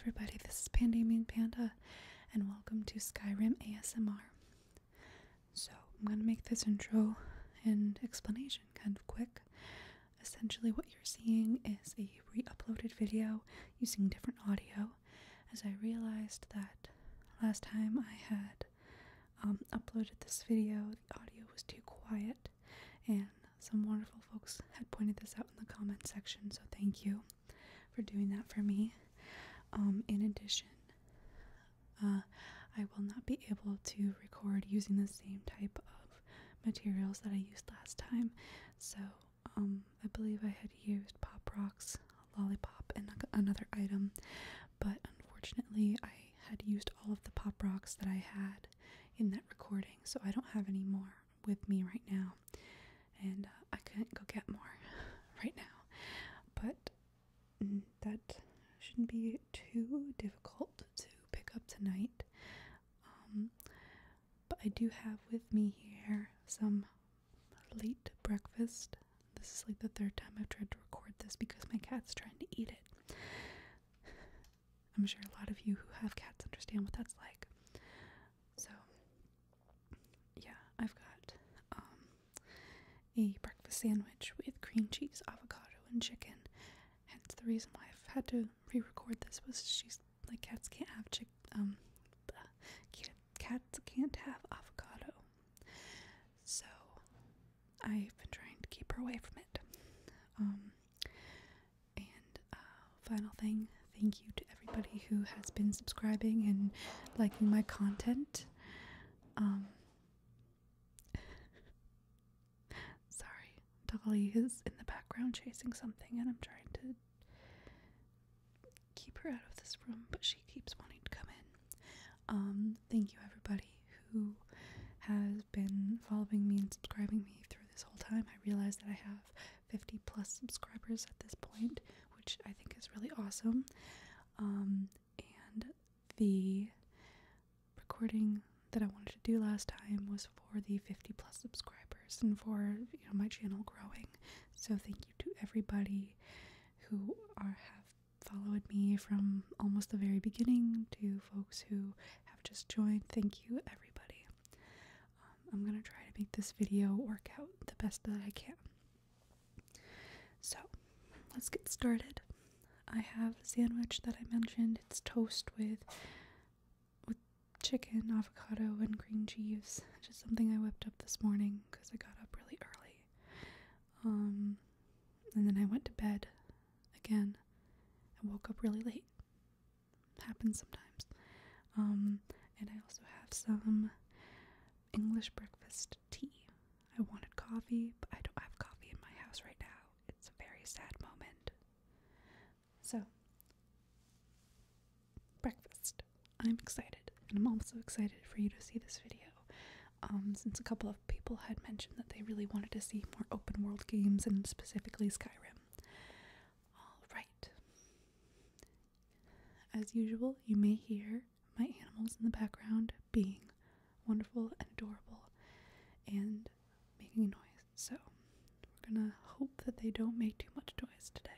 everybody, this is Pandemian Panda, and welcome to Skyrim ASMR. So, I'm going to make this intro and explanation kind of quick. Essentially, what you're seeing is a re uploaded video using different audio, as I realized that last time I had um, uploaded this video, the audio was too quiet, and some wonderful folks had pointed this out in the comment section, so thank you for doing that for me. Um, in addition, uh, I will not be able to record using the same type of materials that I used last time. So, um, I believe I had used Pop Rocks, Lollipop, and another item, but unfortunately, I had used all of the Pop Rocks that I had in that recording, so I don't have any more with me right now, and uh, I couldn't go get more right now. But mm, that shouldn't be too difficult to pick up tonight. Um, but I do have with me here some late breakfast. This is like the third time I've tried to record this because my cat's trying to eat it. I'm sure a lot of you who have cats understand what that's like. So, yeah, I've got um, a breakfast sandwich with cream cheese, avocado, and chicken. Hence the reason why I've had to re-record this was she's like cats can't have chick um cats can't have avocado. So I've been trying to keep her away from it. Um and uh, final thing, thank you to everybody who has been subscribing and liking my content. Um Sorry, Dolly is in the background chasing something, and I'm trying to her out of this room, but she keeps wanting to come in. Um, thank you, everybody who has been following me and subscribing me through this whole time. I realize that I have 50 plus subscribers at this point, which I think is really awesome. Um, and the recording that I wanted to do last time was for the 50 plus subscribers and for you know my channel growing. So thank you to everybody who are followed me from almost the very beginning to folks who have just joined. Thank you everybody. Um, I'm gonna try to make this video work out the best that I can. So let's get started. I have a sandwich that I mentioned. It's toast with with chicken, avocado, and green cheese. Just something I whipped up this morning because I got up really early. Um, and then I went to bed again. I woke up really late. happens sometimes. Um, and I also have some English breakfast tea. I wanted coffee, but I don't have coffee in my house right now. It's a very sad moment. So, breakfast. I'm excited and I'm also excited for you to see this video. Um, since a couple of people had mentioned that they really wanted to see more open world games and specifically Skyrim. As usual, you may hear my animals in the background being wonderful and adorable and making noise. So, we're gonna hope that they don't make too much noise today.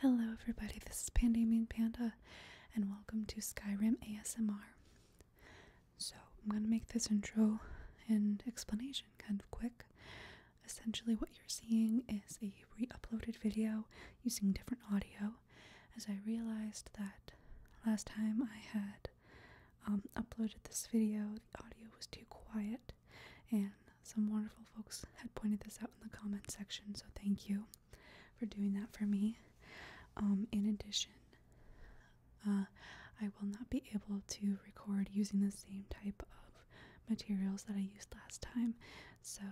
Hello, everybody. This is Pandemian Panda, and welcome to Skyrim ASMR. So, I'm going to make this intro and explanation kind of quick. Essentially, what you're seeing is a re uploaded video using different audio, as I realized that last time I had um, uploaded this video, the audio was too quiet, and some wonderful folks had pointed this out in the comment section, so thank you for doing that for me. Um, in addition, uh, I will not be able to record using the same type of materials that I used last time. So,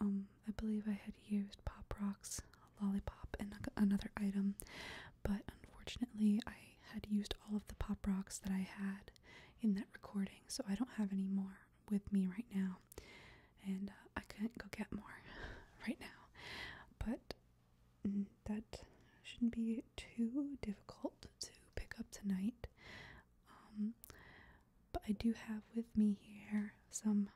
um, I believe I had used Pop Rocks, Lollipop, and another item, but unfortunately, I had used all of the Pop Rocks that I had in that recording, so I don't have any more with me right now, and uh, I couldn't go get more right now. But mm, that shouldn't be too difficult to pick up tonight. Um, but I do have with me here some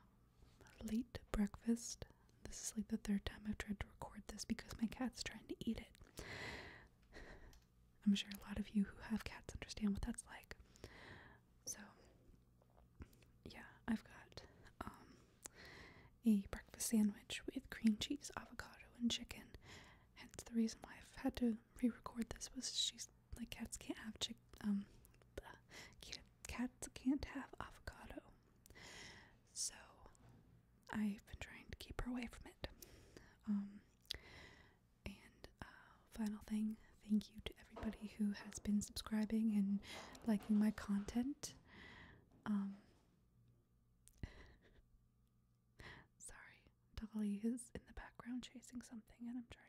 late breakfast. This is like the third time I've tried to record this because my cat's trying to eat it. I'm sure a lot of you who have cats understand what that's like. So, yeah, I've got um, a breakfast sandwich with cream cheese, avocado, and chicken. Hence the reason why I've had to re-record this was she's like cats can't have chick um cats can't have avocado. So I've been trying to keep her away from it. Um and uh, final thing, thank you to everybody who has been subscribing and liking my content. Um Sorry, Dolly is in the background chasing something, and I'm trying